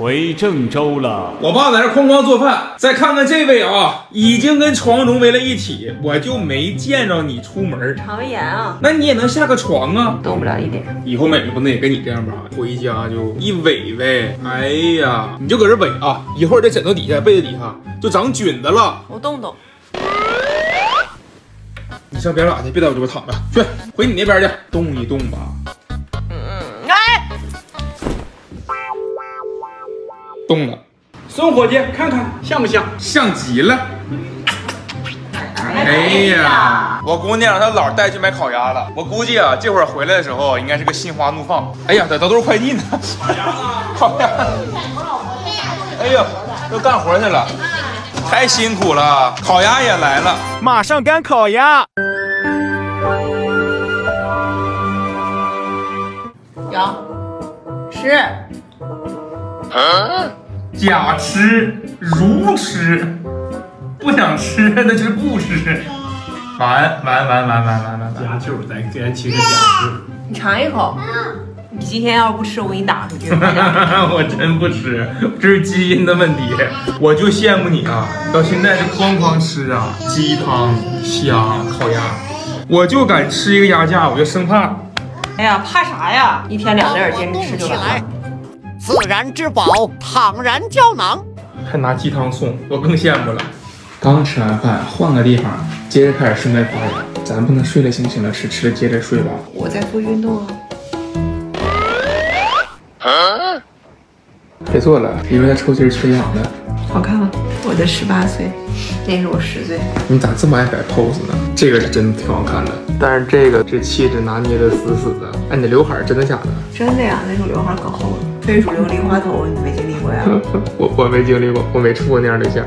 回郑州了。我爸在这哐哐做饭，再看看这位啊，已经跟床融为了一体，我就没见着你出门。肠胃炎啊，那你也能下个床啊？动不了一点。以后妹妹不能也跟你这样吧？回家就一萎呗，哎呀，你就搁这萎啊！一会儿这枕头底下、被子底下就长菌子了。我动动。你上边拉去，别在我这边躺着，去回你那边去，动一动吧。动了，送伙计，看看像不像？像极了。哎呀，我姑娘她姥带去买烤鸭了，我估计啊，这会儿回来的时候应该是个心花怒放。哎呀，这都都是快递呢。烤鸭，哎呦，都干活去了，太辛苦了。烤鸭也来了，马上干烤鸭。有，吃。假吃如吃，不想吃那就是不吃。完完完完完完完！家舅再给俺起个假吃。你尝一口。你今天要是不吃，我给你打出去。我真不吃，这是基因的问题。我就羡慕你啊，到现在这哐哐吃啊，鸡汤、虾、烤鸭，我就敢吃一个鸭架，我就生怕。哎呀，怕啥呀？一天两粒坚持吃就完了。自然之宝，躺然胶囊，还拿鸡汤送，我更羡慕了。刚吃完饭，换个地方，接着开始顺带发言。咱不能睡了醒醒了吃，吃了接着睡吧。我在做运动啊。别做了，因为抽筋缺氧的。好看吗？我的十八岁，那是我十岁。你咋这么爱摆 pose 呢？这个是真的挺好看的，但是这个这气质拿捏的死死的。哎，你的刘海真的假的？真的呀，那种刘海可厚了。非主流梨花头，你没经历过呀？我我没经历过，我没处过那样对象。